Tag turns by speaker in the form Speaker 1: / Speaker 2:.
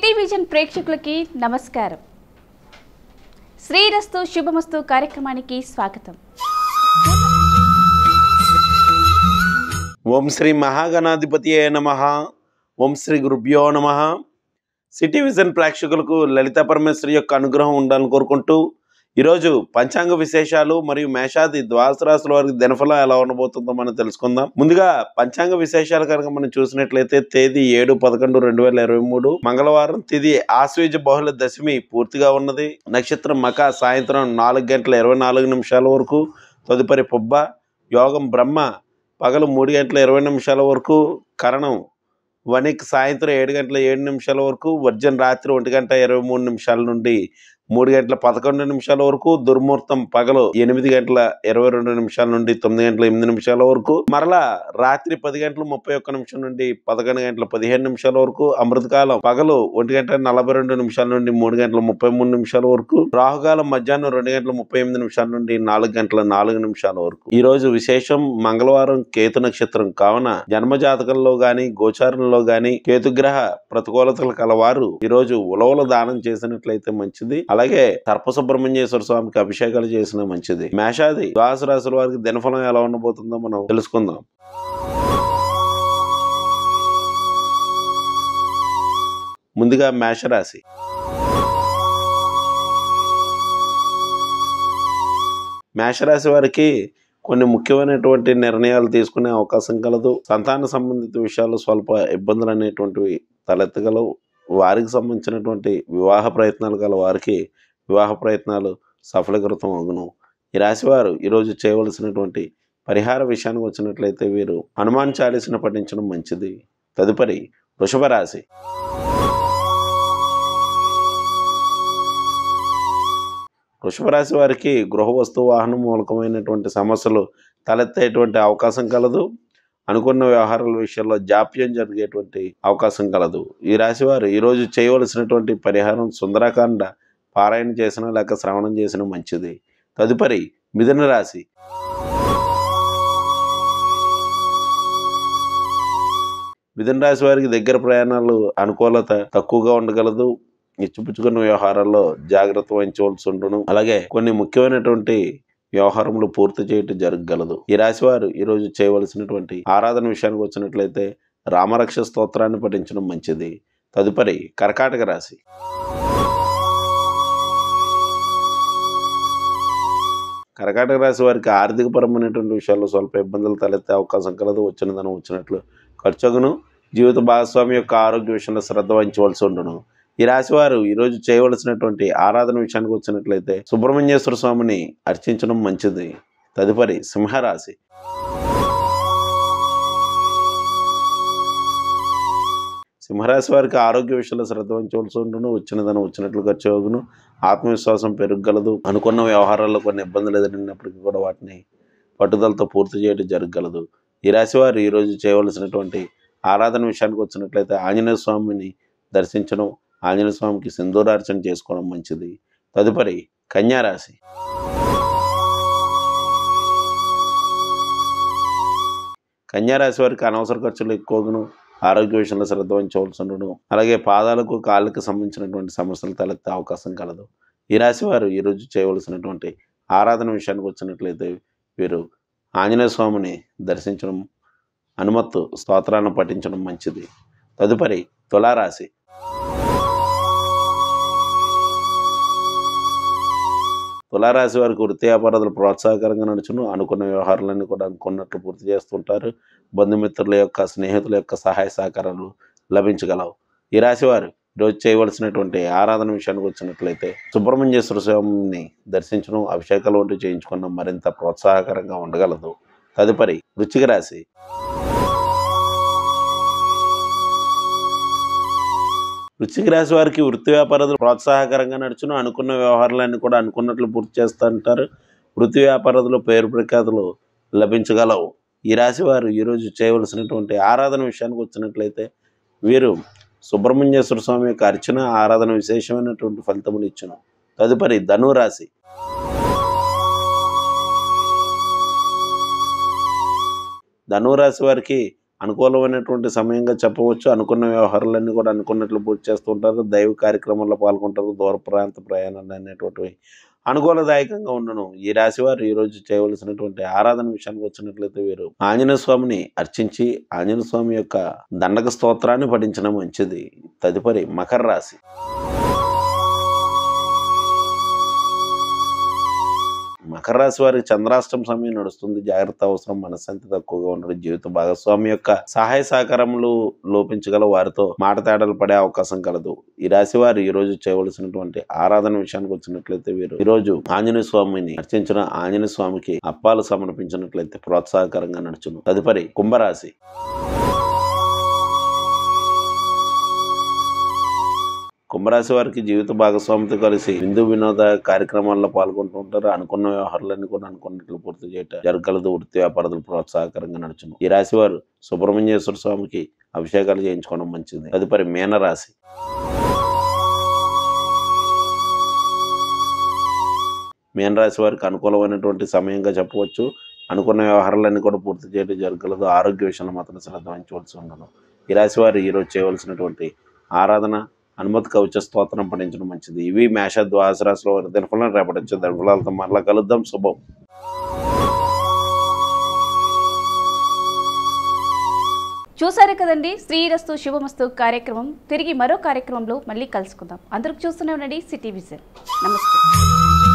Speaker 1: City vision ప్రేక్షకులకి నమస్కారం. శ్రీరస్తు శుభమస్తు కార్యక్రమానికి స్వాగతం.
Speaker 2: ఓం శ్రీ మహాగణాధిపతి నమ. ఓం శ్రీ గురుభ్యో నమ. సిటీ విజన్ ప్రేక్షకులకు లలిత పరమేశ్వరి యొక్క అనుగ్రహం ఉండాలని కోరుకుంటూ ఈరోజు పంచాంగ విశేషాలు మరియు మేషాది ద్వాదశ రాశుల వారికి దినఫలం ఎలా ఉండబోతుందో మనం తెలుసుకుందాం. ముందుగా పంచాంగ విశేషాలు కనుక మనం చూసినట్లయితే తేదీ ఏడు పదకొండు రెండు వేల ఇరవై మూడు మంగళవారం తిది ఆశ్వీజ బహుళ దశమి పూర్తిగా ఉన్నది. నక్షత్రం మక సాయంత్రం నాలుగు గంటల ఇరవై నాలుగు నిమిషాల వరకు తదుపరి పుబ్బ యోగం బ్రహ్మ పగలు మూడు గంటల ఇరవై నిమిషాల వరకు కరణం వణిక్ సాయంత్రం ఏడు గంటల ఏడు నిమిషాల వరకు వర్జన్ రాత్రి ఒంటి గంట ఇరవై మూడు నిమిషాల నుండి మూడు గంటల పదకొండు నిమిషాల వరకు దుర్ముహూర్తం పగలు ఎనిమిది గంటల ఇరవై రెండు నిమిషాల నుండి తొమ్మిది గంటల ఎనిమిది నిమిషాల వరకు మరలా రాత్రి పది గంటల ముప్పై ఒక్క నిమిషం నుండి పదకొండు గంటల పదిహేను నిమిషాల వరకు అమృతకాలం పగలు ఒంటి గంట నలభై రెండు నిమిషాల నుండి మూడు గంటల ముప్పై మూడు నిమిషాల వరకు రాహుకాలం మధ్యాహ్నం రెండు గంటల ముప్పై ఎనిమిది నిమిషాల నుండి నాలుగు గంటల నాలుగు నిమిషాల వరకు. ఈ రోజు విశేషం మంగళవారం కేతు నక్షత్రం. కావున జన్మ జాతకంలో గాని గోచారంలో గాని కేతుగ్రహ ప్రతికూలతలు కలవారు. ఈ రోజు ఉలవలు దానం చేసినట్లయితే మంచిది. అలాగే సర్ప సుబ్రహ్మణ్యేశ్వర స్వామికి అభిషేకాలు చేసిన మంచిది. మేషాది ద్వాస రాశుల వారికి దినఫలం ఎలా ఉండబోతుందో మనం తెలుసుకుందాం. ముందుగా మేషరాశి. మేషరాశి వారికి కొన్ని ముఖ్యమైనటువంటి నిర్ణయాలు తీసుకునే అవకాశం కలదు. సంతాన సంబంధిత విషయాలు స్వల్ప ఇబ్బందులు అనేటువంటివి తలెత్తగలవు. వారికి సంబంధించినటువంటి వివాహ ప్రయత్నాలు గల వారికి వివాహ ప్రయత్నాలు సఫలీకృతం అగును. ఈ రాశి వారు ఈరోజు చేయవలసినటువంటి పరిహార విషయానికి వచ్చినట్లయితే వీరు హనుమాన్ చాలీసను పఠించడం మంచిది. తదుపరి వృషభ రాశి. వృషభ రాశి వారికి గృహ వస్తు వాహనం మూలకమైనటువంటి సమస్యలు తలెత్తేటువంటి అవకాశం కలదు. అనుకున్న వ్యవహారాల విషయంలో జాప్యం జరిగేటువంటి అవకాశం కలదు. ఈ రాశివారు ఈరోజు చేయవలసినటువంటి పరిహారం సుందరకాండ పారాయణ చేసిన లేక శ్రవణం చేసిన మంచిది. తదుపరి మిథున రాశి. మిథున రాశి వారికి దగ్గర ప్రయాణాలు అనుకూలత తక్కువగా ఉండగలదు. ఇచ్చిపుచ్చుకున్న వ్యవహారాల్లో జాగ్రత్త వహించవలసి ఉండును. అలాగే కొన్ని ముఖ్యమైనటువంటి వ్యవహారములు పూర్తి చేయటం జరగగలదు. ఈ రాశి వారు ఈరోజు చేయవలసినటువంటి ఆరాధన విషయానికి వచ్చినట్లయితే రామరక్ష స్తోత్రాన్ని పఠించడం మంచిది. తదుపరి కర్కాటక రాశి. కర్కాటక రాశి వారికి ఆర్థిక పరమైనటువంటి విషయాల్లో స్వల్ప ఇబ్బందులు తలెత్తే అవకాశం కలదు. వచ్చిన ధనం వచ్చినట్లు ఖర్చుగును. జీవిత భాగస్వామి యొక్క ఆరోగ్య విషయంలో శ్రద్ధ వహించవలసి ఉండను. ఈ రాశి వారు ఈరోజు చేయవలసినటువంటి ఆరాధన విషయానికి వచ్చినట్లయితే సుబ్రహ్మణ్యేశ్వర స్వామిని అర్చించడం మంచిది. తదుపరి సింహరాశి. సింహరాశి వారికి ఆరోగ్య విషయంలో శ్రద్ధ వహించవలసి ఉండును. వచ్చినదనం వచ్చినట్లు ఖర్చు అవును ఆత్మవిశ్వాసం పెరగగలదు. అనుకున్న వ్యవహారాల్లో కొన్ని ఇబ్బందులు ఎదురైనప్పటికీ కూడా వాటిని పట్టుదలతో పూర్తి చేయడం జరగగలదు. ఈ రాశి వారు ఈరోజు చేయవలసినటువంటి ఆరాధన విషయానికి వచ్చినట్లయితే ఆంజనేయ స్వామిని దర్శించడం ఆంజనేయ స్వామికి సింధూరార్చన చేసుకోవడం మంచిది. తదుపరి కన్యారాశి. కన్యారాశి వారికి అనవసర ఖర్చులు ఎక్కువగాను. ఆరోగ్య విషయంలో శ్రద్ధ వహించవలసి ఉండడం అలాగే పాదాలకు కాళ్ళకు సంబంధించినటువంటి సమస్యలు తలెత్తే అవకాశం కలదు. ఈ రాశి వారు ఈరోజు చేయవలసినటువంటి ఆరాధన విషయానికి వచ్చినట్లయితే వీరు ఆంజనేయ స్వామిని దర్శించడం హనుమత్తు స్తోత్రాన్ని పఠించడం మంచిది. తదుపరి తులారాశి. తులారాశి వారికి వృత్తి వ్యాపారాలు ప్రోత్సాహకరంగా నడుచును. అనుకున్న వ్యవహారాలన్నీ కూడా అనుకున్నట్లు పూర్తి చేస్తుంటారు. బంధుమిత్రుల యొక్క స్నేహితుల యొక్క సహాయ సహకారాలు లభించగలవు. ఈ రాశివారు ఈరోజు చేయవలసినటువంటి ఆరాధన విషయానికి వచ్చినట్లయితే సుబ్రహ్మణ్యేశ్వర స్వామిని దర్శించడం అభిషేకాలు వంటివి చేయించుకున్న మరింత ప్రోత్సాహకరంగా ఉండగలదు. తదుపరి వృచ్చిక రాశి. వృశ్చిక రాశి వారికి వృత్తి వ్యాపారాలు ప్రోత్సాహకరంగా నడుచును అనుకున్న వ్యవహారాలన్నీ కూడా అనుకున్నట్లు పూర్తి చేస్తుంటారు. వృత్తి వ్యాపారాలు పేరు ప్రఖ్యాతులు లభించగలవు. ఈ రాశి వారు ఈరోజు చేయవలసినటువంటి ఆరాధన విషయానికి వచ్చినట్లయితే వీరు సుబ్రహ్మణ్యేశ్వర స్వామి యొక్క అర్చన ఆరాధన విశేషమైనటువంటి ఫలితములు ఇచ్చును. తదుపరి ధనురాశి ధనురాశి వారికి అనుకూలమైనటువంటి సమయంగా చెప్పవచ్చు. అనుకున్న వ్యవహారాలన్నీ కూడా అనుకున్నట్లు పూర్తి చేస్తుంటారు దైవ కార్యక్రమాల్లో పాల్గొంటారు. దూర ప్రాంత ప్రయాణాలు అనేటువంటివి అనుకూలదాయకంగా ఉండను. ఈ రాశి వారు ఈరోజు చేయవలసినటువంటి ఆరాధన విషయానికి వచ్చినట్లయితే వీరు ఆంజనేయ స్వామిని అర్చించి ఆంజనేయ స్వామి యొక్క దండక స్తోత్రాన్ని పఠించడం మంచిది. తదుపరి మకర రాశి. మకర రాశి వారికి చంద్రాష్టం సమయం నడుస్తుంది. జాగ్రత్త అవసరం మనశ్శాంతి తక్కువగా ఉండడం జీవిత భాగస్వామి యొక్క సహాయ సహకారములు లోపించగల వారితో మాట తేడాలు పడే అవకాశం కలదు. ఈ రాశి వారు ఈ రోజు చేయవలసినటువంటి ఆరాధన విషయానికి వచ్చినట్లయితే వీరు ఈ రోజు ఆంజనేయ స్వామిని అర్చించిన ఆంజనేయ స్వామికి అప్పాలు సమర్పించినట్లయితే ప్రోత్సాహకరంగా నడుచును. తదుపరి కుంభరాశి. కుంభరాశి వారికి జీవిత భాగస్వామితో కలిసి హిందూ వినోద కార్యక్రమాల్లో పాల్గొంటూ ఉంటారు. అనుకున్న వ్యవహారాలన్నీ కూడా అనుకున్నట్లు పూర్తి చేయటం జరగలదు వృత్తి వ్యాపారాలు ప్రోత్సాహకరంగా నడుచును. ఈ రాశి వారు సుబ్రహ్మణ్యేశ్వర స్వామికి అభిషేకాలు చేయించుకోవడం మంచిది. తదుపరి మీన రాశి మీన రాశి వారికి అనుకూలమైనటువంటి సమయంగా చెప్పవచ్చు. అనుకున్న వ్యవహారాలన్నీ కూడా పూర్తి చేయడం జరగలదు ఆరోగ్య విషయంలో మాత్రం శ్రద్ధ వహించవలసి ఉండను ఈ రాశి వారు ఈరోజు చేయవలసినటువంటి ఆరాధన హనుమత్ కవచ స్తోత్రం పఠించడం మంచిది. ఇవి మేష ద్వాస వారి దినఫలం రేపటి వచ్చే దినఫలాలతో మరలా కలుద్దాం. శుభం.
Speaker 1: చూసారు కదండి? శ్రీరస్తు శుభమస్తు కార్యక్రమం. తిరిగి మరో కార్యక్రమంలో మళ్ళీ కలుసుకుందాం. అందరికి చూస్తూనే ఉండండి. సిటీ విజన్ నమస్తే.